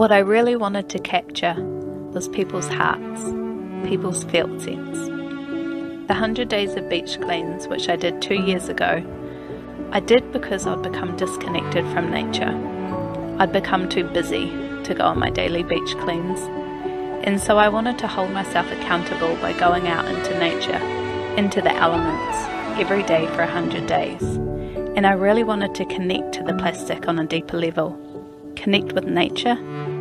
What I really wanted to capture was people's hearts, people's felt sense. The 100 Days of Beach Cleans, which I did two years ago, I did because I'd become disconnected from nature. I'd become too busy to go on my daily beach cleans, and so I wanted to hold myself accountable by going out into nature, into the elements, every day for 100 days. And I really wanted to connect to the plastic on a deeper level, connect with nature,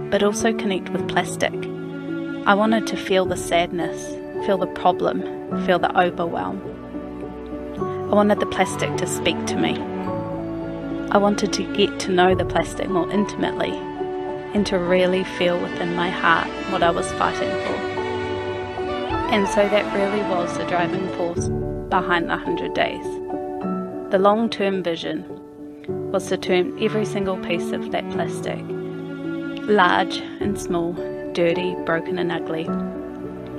but also connect with plastic. I wanted to feel the sadness, feel the problem, feel the overwhelm. I wanted the plastic to speak to me. I wanted to get to know the plastic more intimately and to really feel within my heart what I was fighting for. And so that really was the driving force behind the 100 days. The long term vision was to turn every single piece of that plastic, large and small, dirty, broken, and ugly,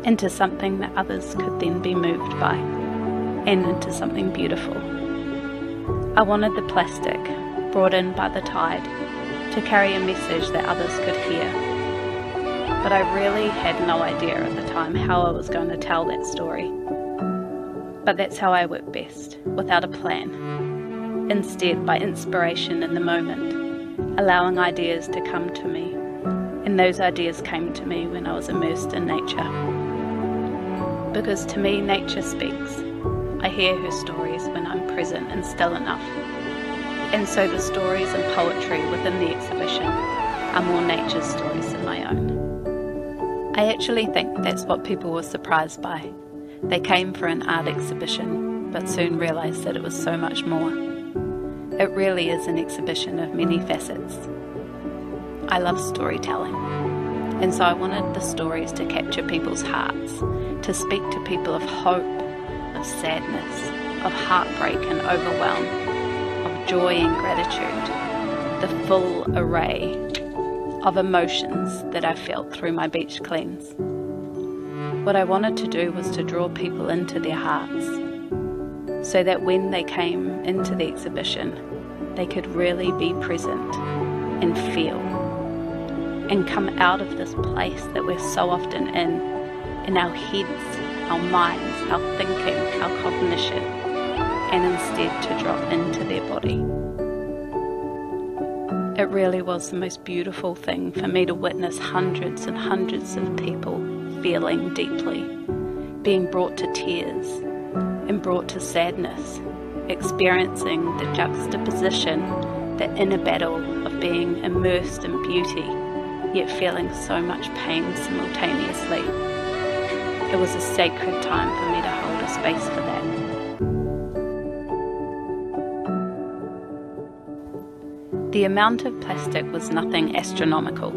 into something that others could then be moved by, and into something beautiful. I wanted the plastic, brought in by the tide, to carry a message that others could hear. But I really had no idea at the time how I was going to tell that story. But that's how I work best, without a plan. Instead, by inspiration in the moment, allowing ideas to come to me. And those ideas came to me when I was immersed in nature. Because to me, nature speaks. I hear her stories when I'm present and still enough. And so the stories and poetry within the exhibition are more nature's stories than my own. I actually think that's what people were surprised by. They came for an art exhibition, but soon realised that it was so much more. It really is an exhibition of many facets. I love storytelling, and so I wanted the stories to capture people's hearts, to speak to people of hope, of sadness, of heartbreak and overwhelm, of joy and gratitude, the full array of emotions that I felt through my beach cleans. What I wanted to do was to draw people into their hearts so that when they came into the exhibition, they could really be present and feel and come out of this place that we're so often in, in our heads, our minds, our thinking, our cognition, and instead to drop into their body. It really was the most beautiful thing for me to witness hundreds and hundreds of people feeling deeply, being brought to tears and brought to sadness, experiencing the juxtaposition, the inner battle of being immersed in beauty, yet feeling so much pain simultaneously. It was a sacred time for me to hold a space for that. The amount of plastic was nothing astronomical.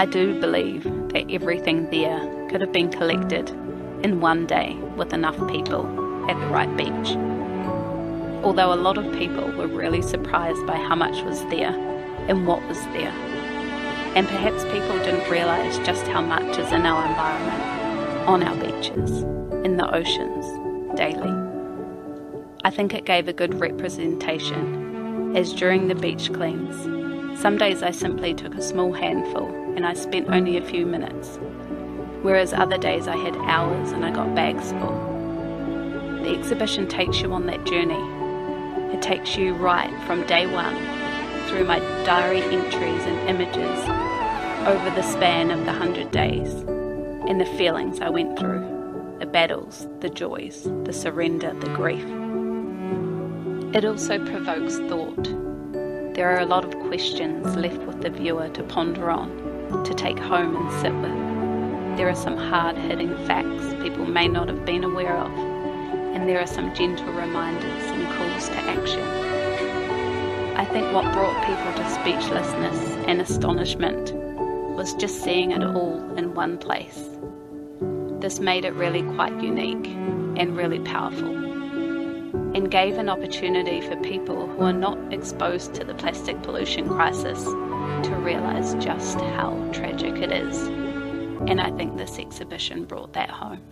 I do believe that everything there could have been collected in one day with enough people at the right beach. Although a lot of people were really surprised by how much was there and what was there. And perhaps people didn't realise just how much is in our environment, on our beaches, in the oceans, daily. I think it gave a good representation, as during the beach cleans, some days I simply took a small handful and I spent only a few minutes, whereas other days I had hours and I got bags full. The exhibition takes you on that journey. It takes you right from day one through my diary entries and images over the span of the hundred days and the feelings I went through the battles, the joys, the surrender, the grief. It also provokes thought. There are a lot of questions left with the viewer to ponder on to take home and sit with. There are some hard hitting facts people may not have been aware of, and there are some gentle reminders and calls to action. I think what brought people to speechlessness and astonishment was just seeing it all in one place. This made it really quite unique and really powerful, and gave an opportunity for people who are not exposed to the plastic pollution crisis to realise just how tragic it is. And I think this exhibition brought that home.